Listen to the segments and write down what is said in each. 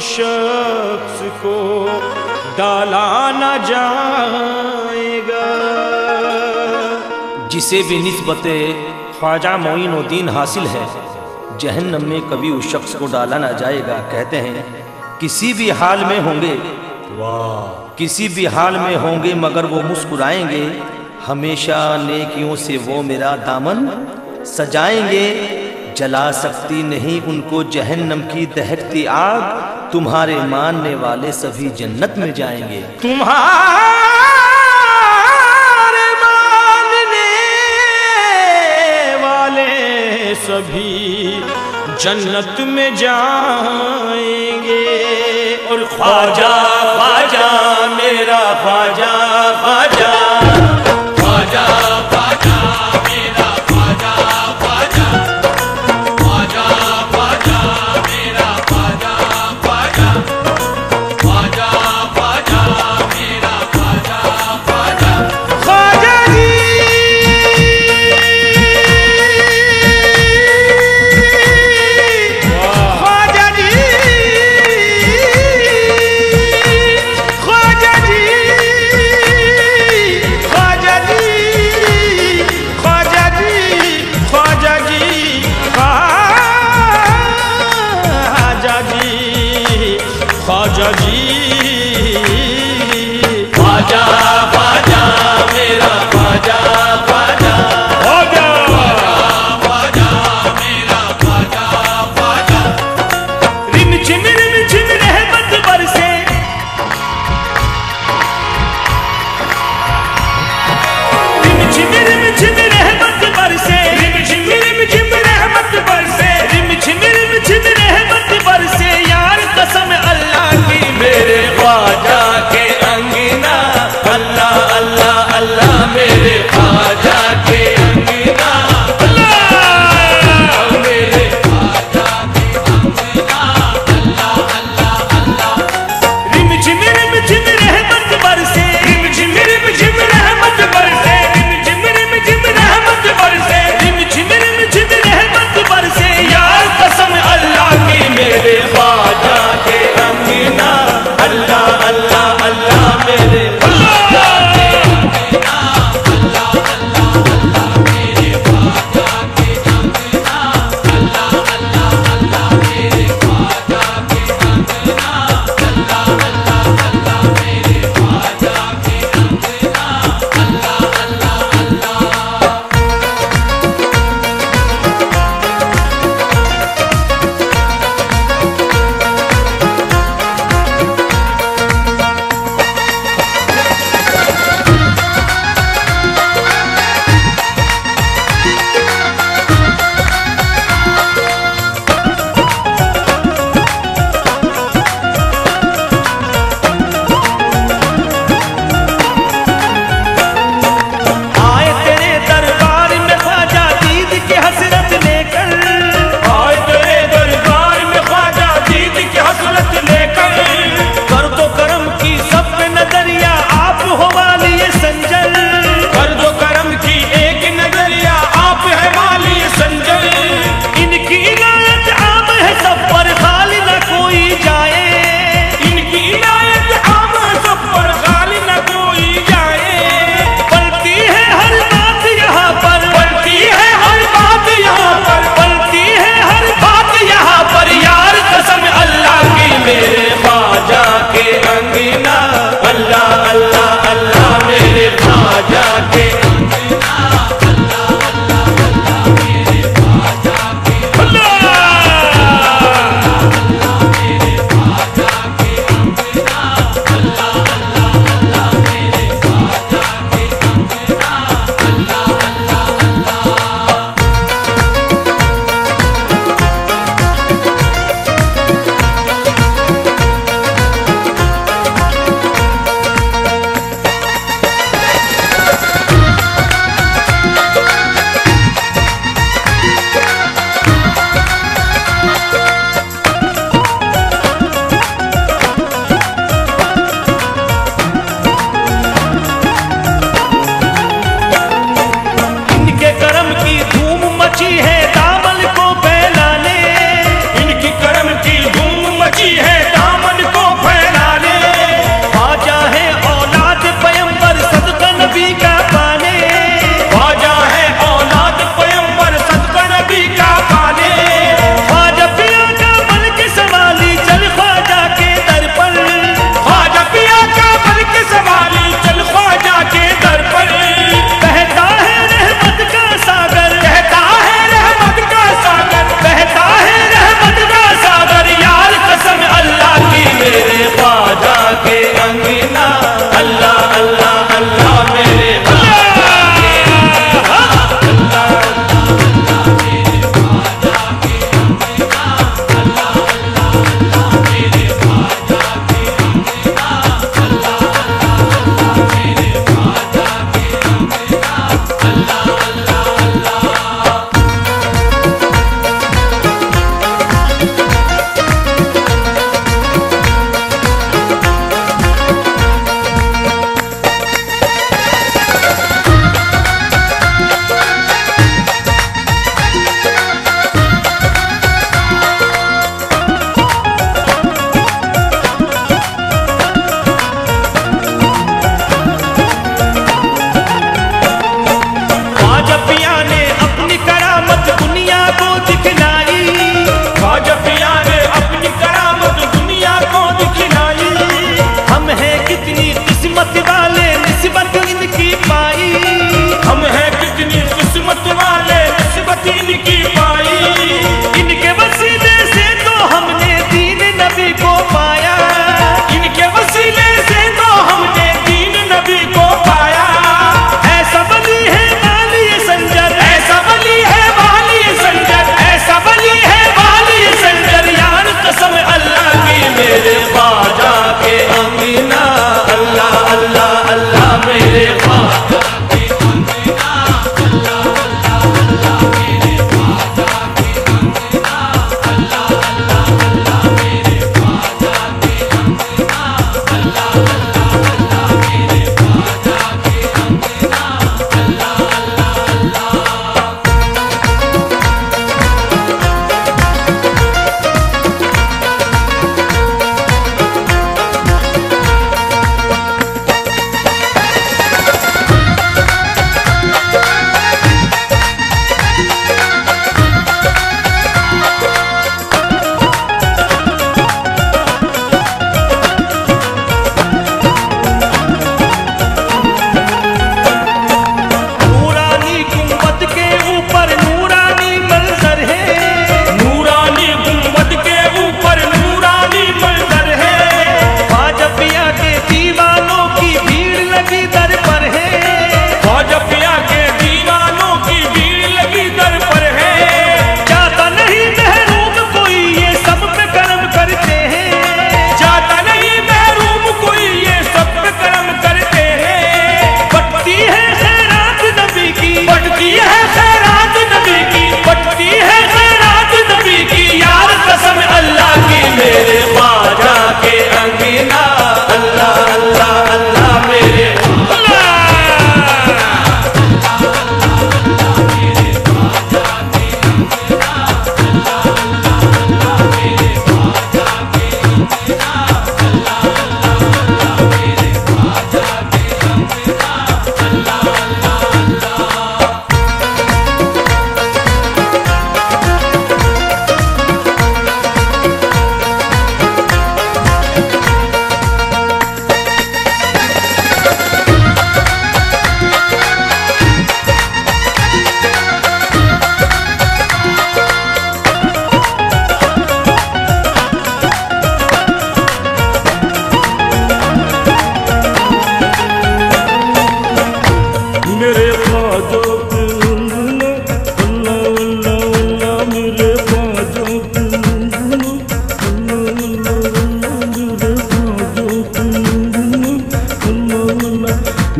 शख्स को डाला न जाएगा। जिसे भी निस्बत ख्वाजा मोइनुद्दीन हासिल है, जहन्नम में कभी उस शख्स को डाला ना जाएगा। कहते हैं, किसी भी हाल में होंगे, किसी भी हाल में होंगे, मगर वो मुस्कुराएँगे, हमेशा नेकियों से वो मेरा दामन सजाएँगे। जला सकती नहीं उनको जहन्नम की दहकती आग तुम्हारे मानने वाले सभी जन्नत में जाएँगे। तुम्हारे मानने वाले सभी जन्नत में जाएँगे। और ख्वाजा ख्वाजा, मेरा ख्वाजा। Fajar ji.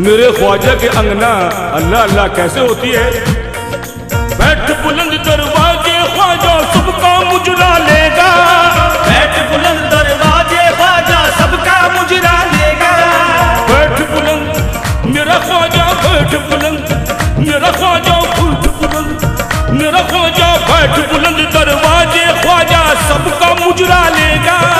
ख्वाजा के अंगना अल्लाह अल्लाह कैसे होती है? बैठ बुलंद दरवाजे, ख्वाजा सबका मुजरा लेगा। बैठ बुलंद दरवाजे, ख्वाजा सबका मुजरा लेगा। बैठ बुलंद, मेरा ख्वाजा, बैठ बुलंद, मेरा ख्वाजा, बैठ बुलंद, मेरा ख्वाजा, बैठ बुलंद दरवाजे, ख्वाजा सबका मुजरा लेगा।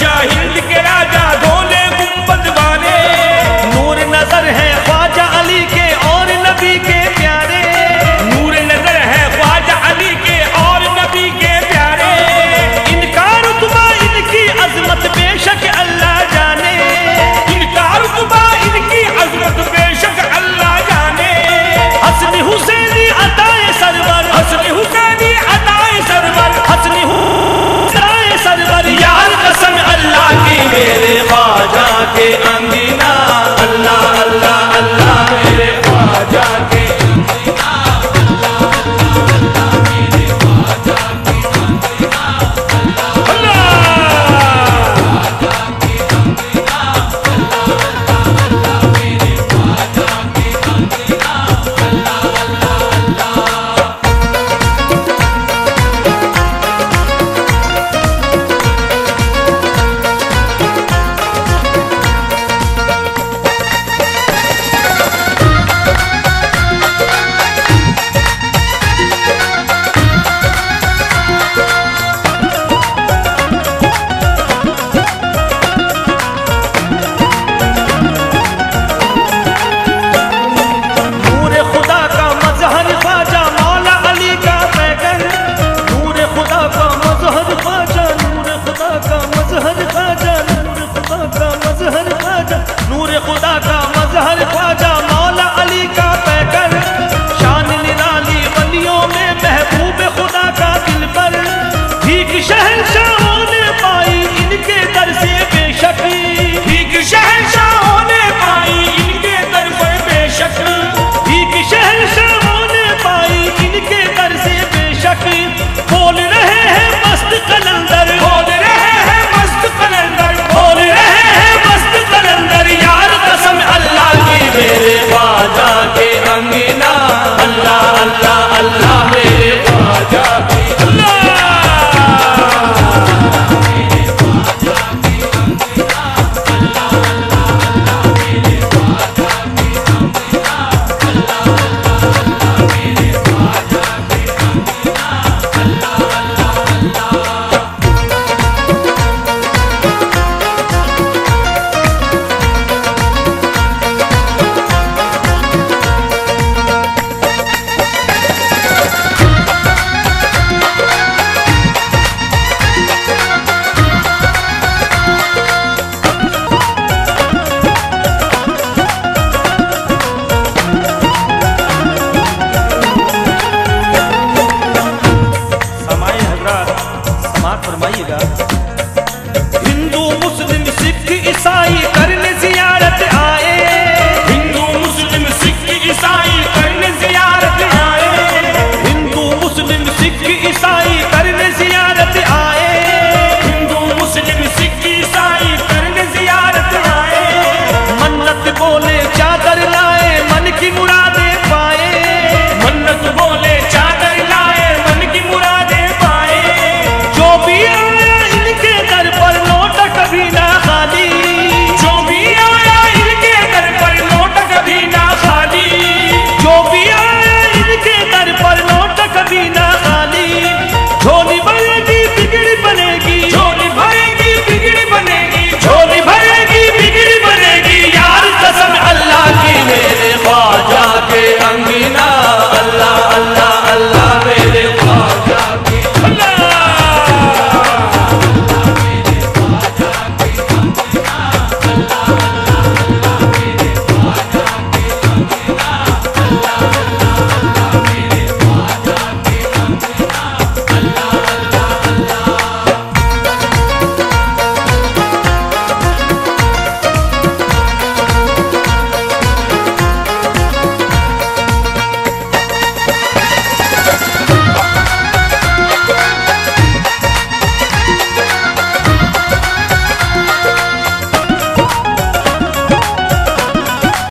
Şahinlik 一身伤